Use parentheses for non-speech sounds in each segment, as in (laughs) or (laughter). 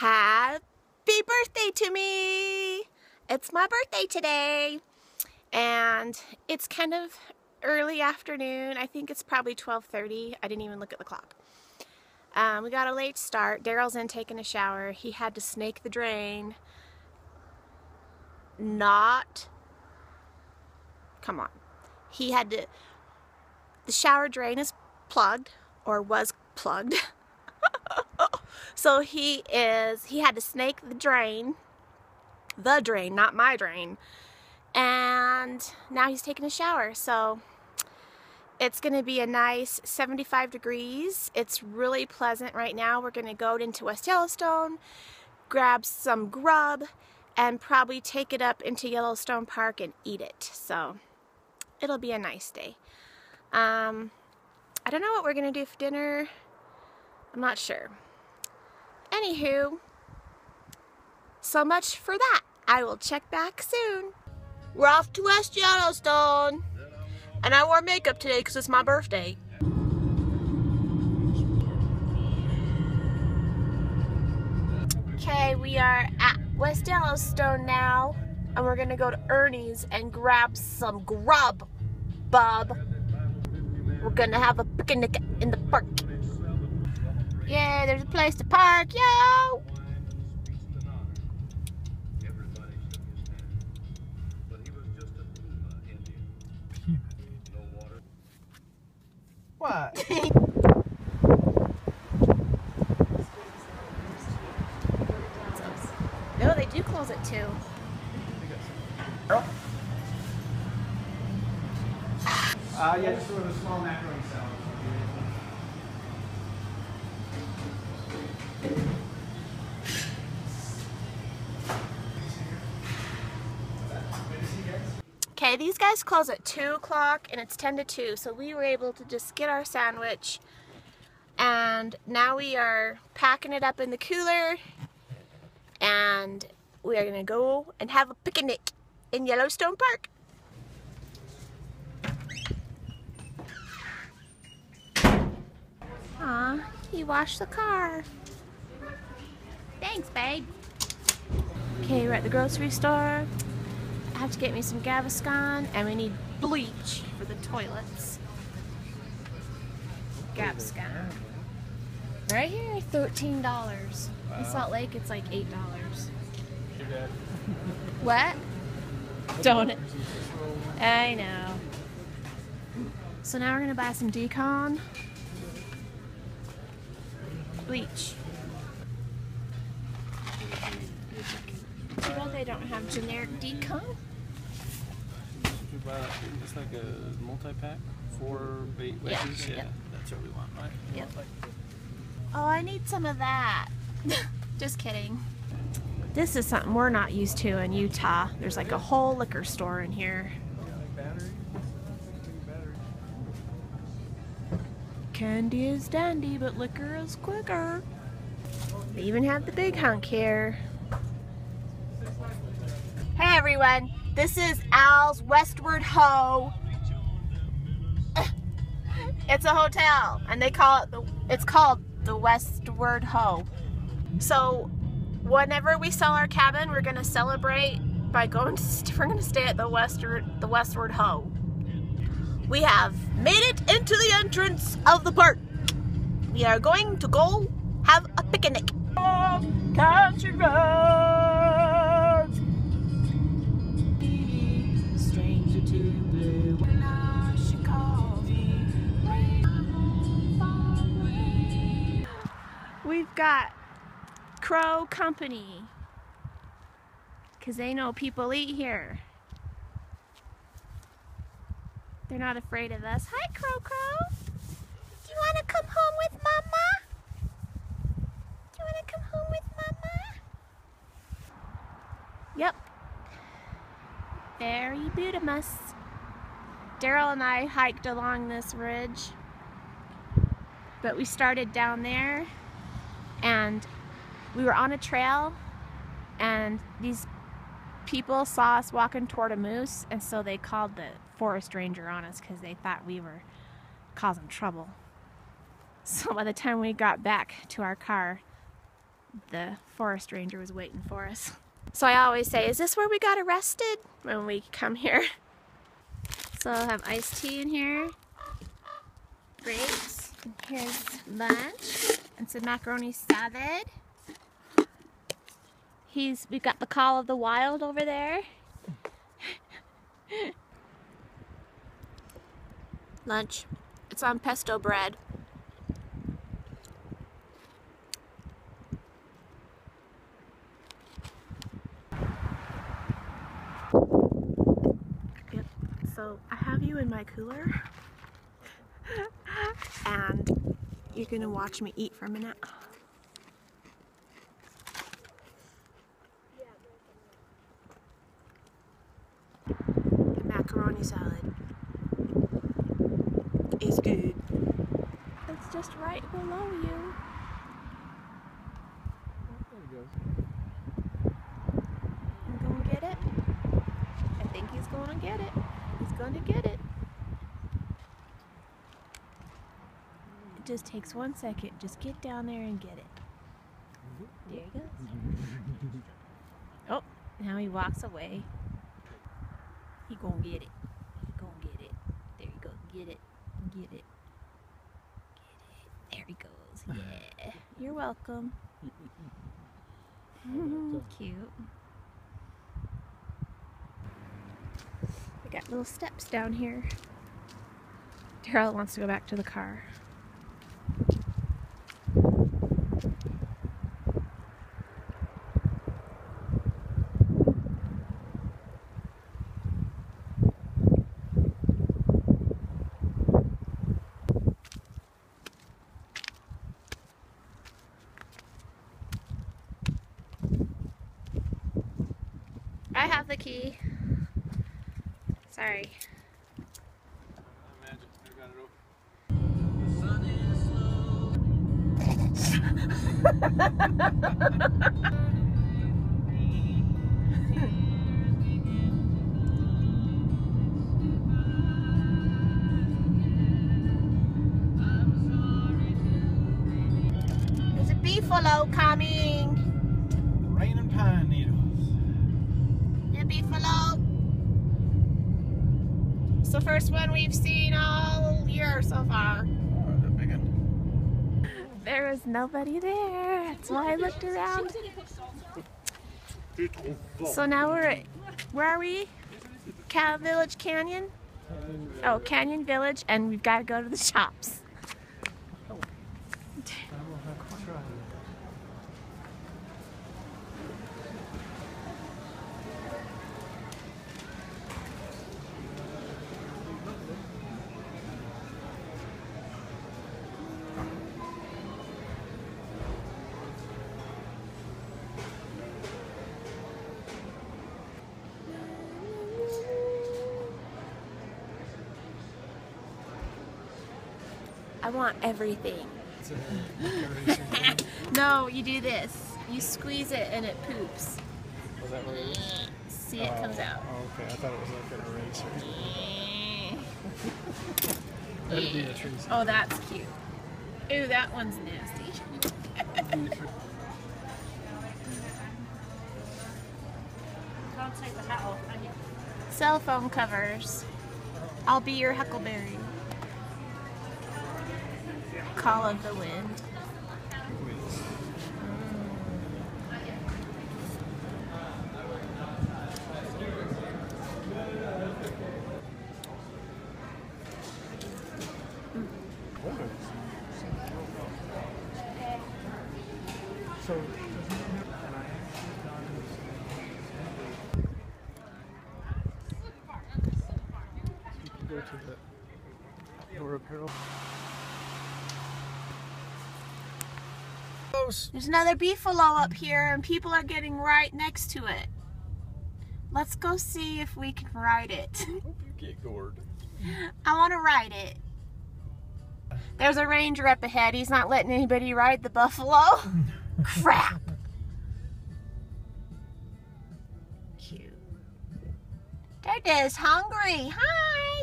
Happy birthday to me! It's my birthday today and it's kind of early afternoon. I think it's probably 12.30. I didn't even look at the clock. Um, we got a late start. Daryl's in taking a shower. He had to snake the drain. Not, come on. He had to, the shower drain is plugged or was plugged. (laughs) so he is, he had to snake the drain, the drain, not my drain. And now he's taking a shower. So it's going to be a nice 75 degrees. It's really pleasant right now. We're going to go into West Yellowstone, grab some grub, and probably take it up into Yellowstone Park and eat it. So it'll be a nice day. Um, I don't know what we're going to do for dinner. I'm not sure. Anywho, so much for that. I will check back soon. We're off to West Yellowstone. And I wore makeup today because it's my birthday. Okay, we are at West Yellowstone now. And we're gonna go to Ernie's and grab some grub, bub. We're gonna have a picnic in the park. Yeah, there's a place to park, yo! What? (laughs) no, they do close at 2. Uh, yeah, just sort of a small macaroni guys close at 2 o'clock and it's 10 to 2, so we were able to just get our sandwich and now we are packing it up in the cooler and we are going to go and have a picnic in Yellowstone Park. Aw, he washed the car. Thanks, babe. Okay, we're at the grocery store. I have to get me some Gaviscon and we need bleach for the toilets. Gaviscon. Right here, $13. In Salt Lake, it's like $8. What? Don't it? I know. So now we're gonna buy some d-CON. Bleach. Bad they don't have generic d-CON. We buy that, it's like a multi-pack, four bait Yeah, wedges, yeah, yep. that's what we want, right? Yep. Oh, I need some of that. (laughs) Just kidding. This is something we're not used to in Utah. There's like a whole liquor store in here. Candy is dandy, but liquor is quicker. They even have the big hunk here. Hey everyone, this is Al's Westward Ho. It's a hotel, and they call it the. It's called the Westward Ho. So, whenever we sell our cabin, we're gonna celebrate by going to. (laughs) We're gonna stay at the Westward the Westward Ho. We have made it into the entrance of the park. We are going to go have a picnic. Country roads. We've got Crow Company. Because they know people eat here. They're not afraid of us. Hi, Crow Crow. Do you want to come home with Mama? Do you want to come home with Mama? Yep. Very beautiful. Daryl and I hiked along this ridge, but we started down there and we were on a trail and these people saw us walking toward a moose and so they called the forest ranger on us because they thought we were causing trouble. So by the time we got back to our car, the forest ranger was waiting for us. So I always say, is this where we got arrested when we come here? So I'll have iced tea in here, grapes, and here's lunch, and some macaroni salad. He's, we've got the call of the wild over there. (laughs) Lunch. It's on pesto bread. Yep. So I have you in my cooler. and you're gonna watch me eat for a minute. Macaroni salad is good. It's just right below you. There he goes. I'm gonna get it. I think he's gonna get it. He's gonna get it. It just takes one second. Just get down there and get it. There he goes. (laughs) Oh, now he walks away. He gonna get it. He gonna get it. There you go. Get it. Get it. Get it. There he goes. (laughs) Yeah. You're welcome. (laughs) Cute. We got little steps down here. Daryl wants to go back to the car. The key. Sorry. There's a beefalo coming. Rain and pine needles. Beefalo. It's the first one we've seen all year so far. There was nobody there. That's why I looked around. So now we're at, where are we? Cal Village Canyon? Oh, Canyon Village, and we've got to go to the shops. I want everything. (laughs) No, you do this. You squeeze it and it poops. Was that what it is? See, it comes oh, out. Oh, okay. I thought it was like an eraser. (laughs) That'd be a tree. Oh, that's cute. Ooh, that one's nasty. Cell phone covers. I'll be your huckleberry. Call of the wind. Hmm. So, you can go to the outdoor apparel. There's another beefalo up here, and people are getting right next to it. Let's go see if we can ride it. (laughs) Hope you get gored. I want to ride it. There's a ranger up ahead. He's not letting anybody ride the buffalo. (laughs) Crap. Cute. Dada's hungry. Hi.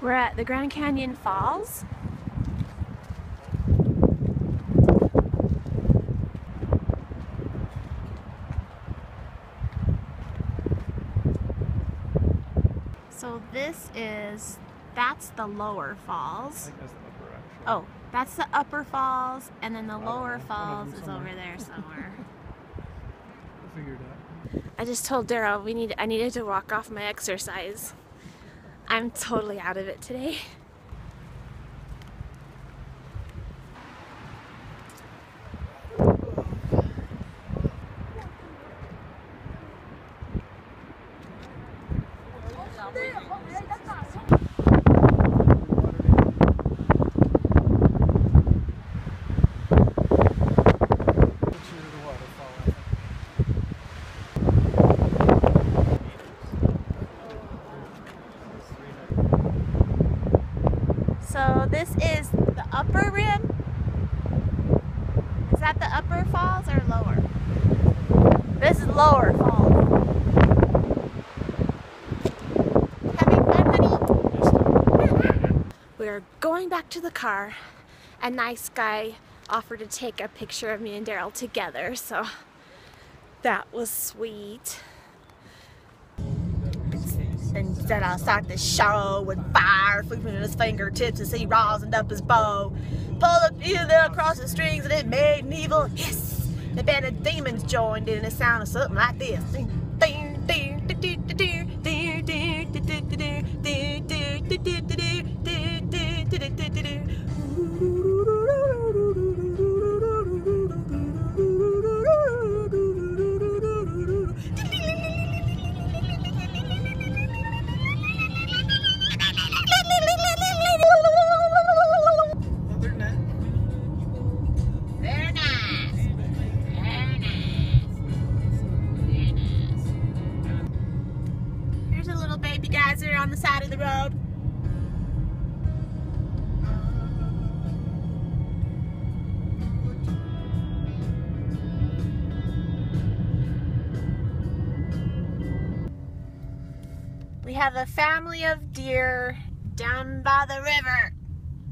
We're at the Grand Canyon Falls. So this is, that's the lower falls. That's the upper, oh, that's the upper falls, and then the lower falls is over there (laughs) somewhere. I just told Daryl we need I needed to walk off my exercise. I'm totally out of it today. Picture of the waterfall. I think. So this is the upper rim. Is that the upper falls or lower? This is lower falls. Having fun, honey? We're going back to the car. A nice guy offered to take a picture of me and Daryl together, so that was sweet. And said I'll start the show with fire sweeping in his fingertips as he rosined up his bow. Pulled a few there across the strings and it made an evil hiss. The band of demons joined in and it sounded something like this. Ding, ding, ding, ding, ding, ding, ding, ding, ding, ding, ding, ding, ding, ding, ding, ding, have a family of deer down by the river.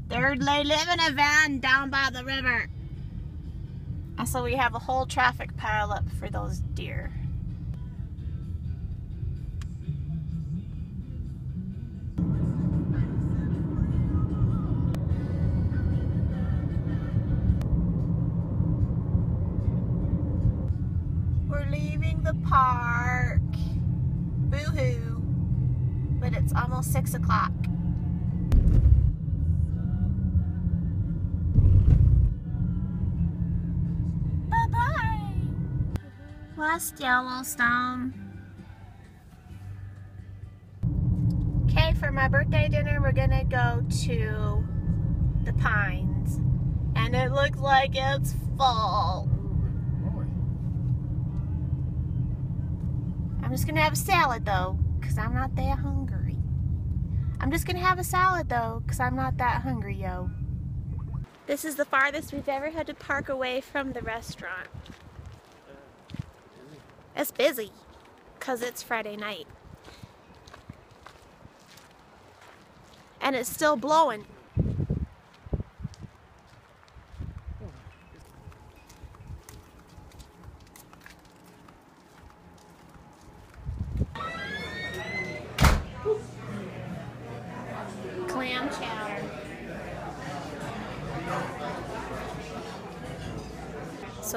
They're they live in a van down by the river. And so we have a whole traffic pile up for those deer. We're leaving the park. Boo hoo. But it's almost six o'clock. Bye bye. West Yellowstone. Okay, for my birthday dinner, we're gonna go to the Pines. And it looks like it's full. I'm just gonna have a salad though, because I'm not that hungry. I'm just gonna have a salad though, because I'm not that hungry, yo. This is the farthest we've ever had to park away from the restaurant. It's busy, because it's Friday night. And it's still blowing.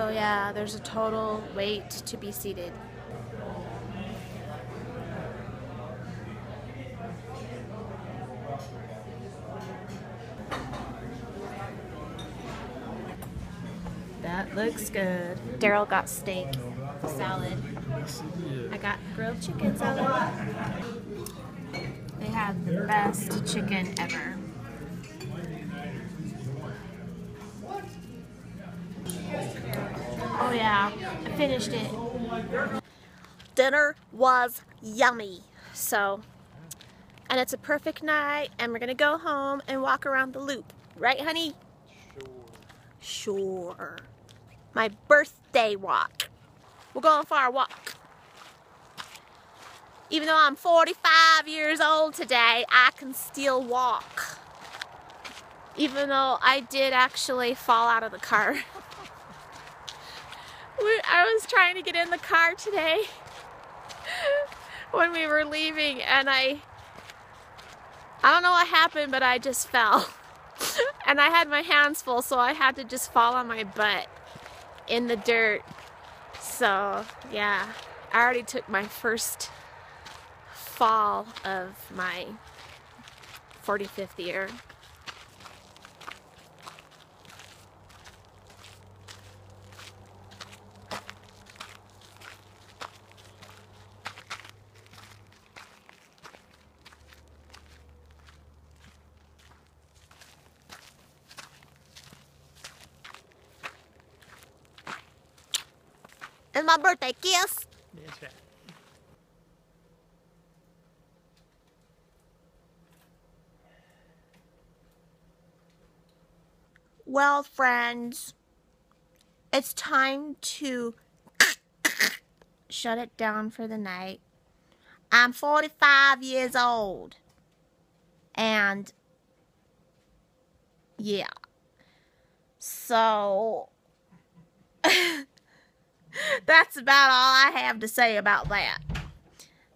So yeah, there's a total wait to be seated. That looks good. Daryl got steak salad. I got grilled chicken salad. They have the best chicken ever. Oh yeah, I finished it. Dinner was yummy. So, and it's a perfect night, and we're gonna go home and walk around the loop. Right, honey? Sure. Sure. My birthday walk. We're going for a walk. Even though I'm 45 years old today, I can still walk. Even though I did actually fall out of the car. (laughs) I was trying to get in the car today (laughs) when we were leaving and I I don't know what happened, but I just fell. (laughs) and I had my hands full, so I had to just fall on my butt in the dirt. So, yeah, I already took my first fall of my 45th year. It's my birthday kiss. That's right. Well, friends, it's time to (coughs) shut it down for the night. I'm 45 years old. And yeah. So (laughs) (laughs) that's about all I have to say about that.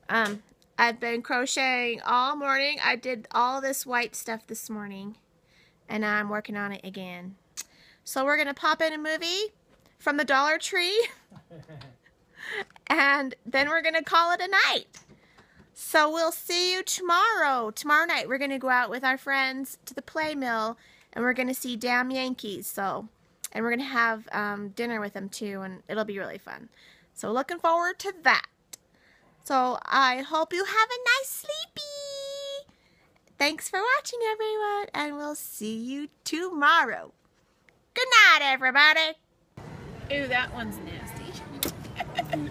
Um, I've been crocheting all morning. I did all this white stuff this morning and I'm working on it again. So we're gonna pop in a movie from the Dollar Tree (laughs) and then we're gonna call it a night. So we'll see you tomorrow. Tomorrow night we're gonna go out with our friends to the Playmill and we're gonna see Damn Yankees. So and we're gonna have um, dinner with them too and it'll be really fun. So looking forward to that. So I hope you have a nice sleepy. Thanks for watching, everyone, and we'll see you tomorrow. Good night, everybody. Ooh, that one's nasty. (laughs)